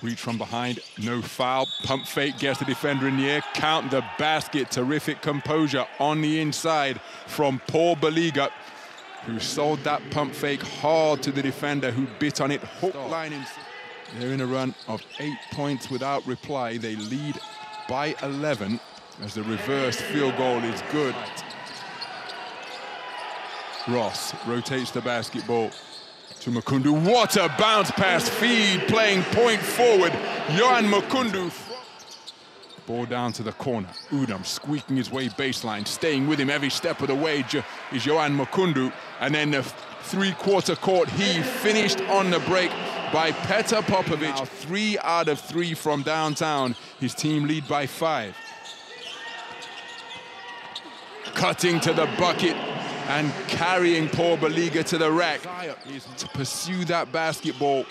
Reach from behind, no foul. Pump fake gets the defender in the air. Count the basket. Terrific composure on the inside from Paul Biligha, who sold that pump fake hard to the defender who bit on it. Hook line in. They're in a run of eight points without reply. They lead by 11 as the reverse field goal is good. Ross rotates the basketball to Makoundou. What a bounce pass feed, playing point forward. Yoan Makoundou. Ball down to the corner. Udom squeaking his way baseline, staying with him every step of the way is Yoan Makoundou. And then the three-quarter court he finished on the break by Petar Popovic. Now three out of three from downtown. His team lead by five. Cutting to the bucket and carrying Paul Biligha to the rack to pursue that basketball.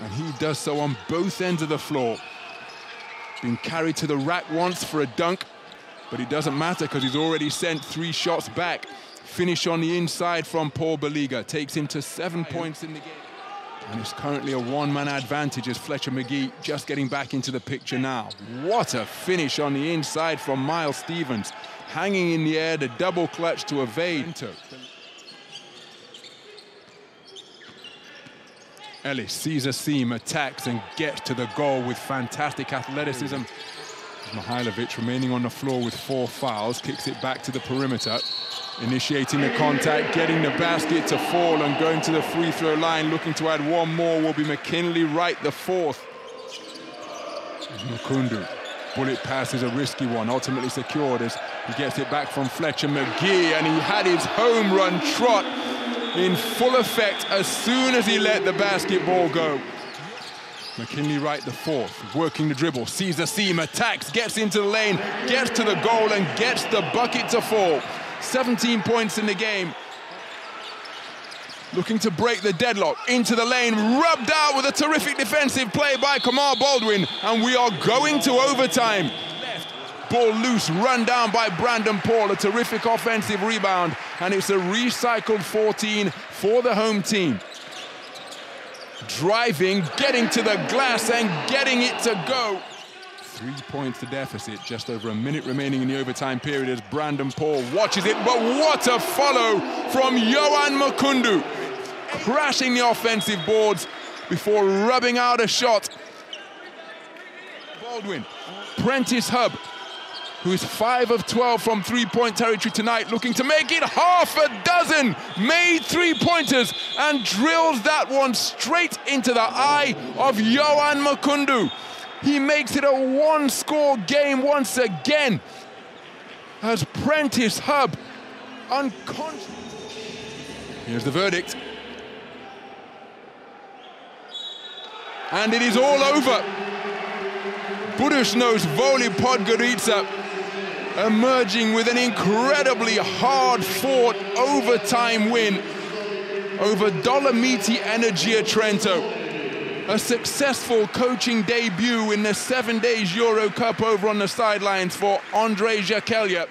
And he does so on both ends of the floor. Been carried to the rack once for a dunk, but it doesn't matter because he's already sent three shots back. Finish on the inside from Paul Biligha. Takes him to seven points in the game. And it's currently a one-man advantage as Fletcher Magee just getting back into the picture now. What a finish on the inside from Myles Stephens. Hanging in the air, the double clutch to evade. Ellis sees a seam, attacks and gets to the goal with fantastic athleticism. Mihailovic remaining on the floor with four fouls, kicks it back to the perimeter. Initiating the contact, getting the basket to fall and going to the free throw line. Looking to add one more will be McKinley Wright, the fourth. Makoundou. Bullet pass is a risky one, ultimately secured as he gets it back from Fletcher Magee and he had his home run trot in full effect as soon as he let the basketball go. McKinley Wright, the fourth, working the dribble, sees the seam, attacks, gets into the lane, gets to the goal and gets the bucket to fall. 17 points in the game. Looking to break the deadlock into the lane, rubbed out with a terrific defensive play by Kamar Baldwin, and we are going to overtime. Ball loose, run down by Brandon Paul, a terrific offensive rebound, and it's a recycled 14 for the home team. Driving, getting to the glass and getting it to go. Three points to deficit, just over a minute remaining in the overtime period as Brandon Paul watches it, but what a follow from Yoan Makoundou. Crashing the offensive boards before rubbing out a shot. Baldwin, Prentiss Hubb, who is 5 of 12 from three-point territory tonight, looking to make it half a dozen made three-pointers and drills that one straight into the eye of Yoan Makoundou. He makes it a one-score game once again as Prentiss Hubb unconscious. Here's the verdict. And it is all over. Budućnost Voli Podgorica emerging with an incredibly hard-fought overtime win over Dolomiti Energia Trento. A successful coaching debut in the seven days Euro Cup over on the sidelines for Andrej Zakelj.